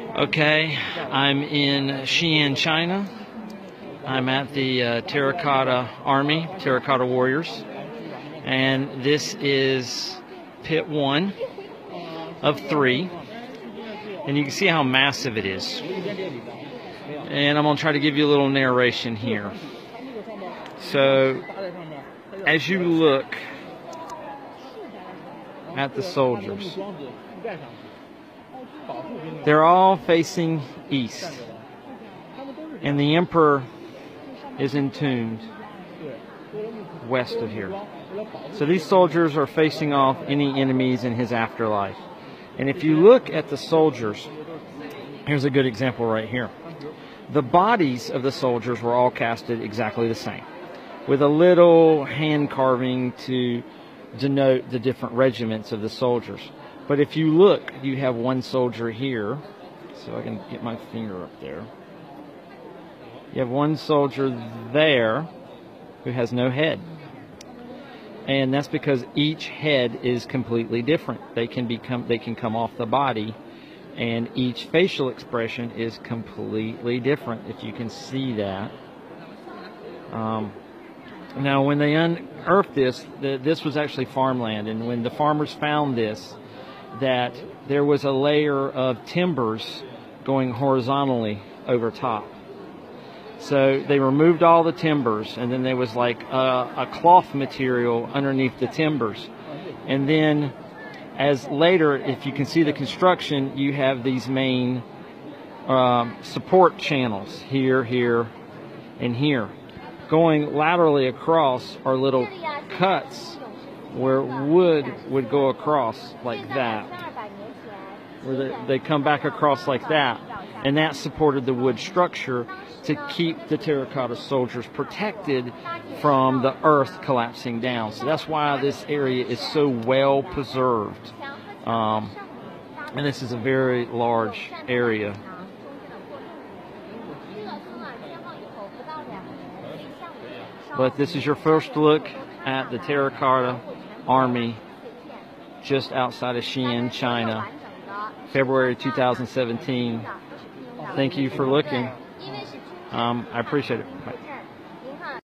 Okay, I'm in Xi'an, China. I'm at the uh, Terracotta Army, Terracotta Warriors, and this is pit one of three. And you can see how massive it is. And I'm going to try to give you a little narration here. So, as you look at the soldiers, they're all facing east. And the emperor is entombed west of here. So these soldiers are facing off any enemies in his afterlife. And if you look at the soldiers, here's a good example right here. The bodies of the soldiers were all casted exactly the same, with a little hand carving to denote the different regiments of the soldiers. But if you look, you have one soldier here. So I can get my finger up there. You have one soldier there who has no head. And that's because each head is completely different. They can become they can come off the body and each facial expression is completely different if you can see that. Um, now, when they unearthed this, the, this was actually farmland, and when the farmers found this, that there was a layer of timbers going horizontally over top. So they removed all the timbers, and then there was like a, a cloth material underneath the timbers. And then, as later, if you can see the construction, you have these main um, support channels here, here, and here. Going laterally across are little cuts where wood would go across like that. Where they, they come back across like that. And that supported the wood structure to keep the terracotta soldiers protected from the earth collapsing down. So that's why this area is so well preserved. Um, and this is a very large area. But this is your first look at the terracotta army just outside of Xi'an, China, February 2017. Thank you for looking. Um, I appreciate it. Bye.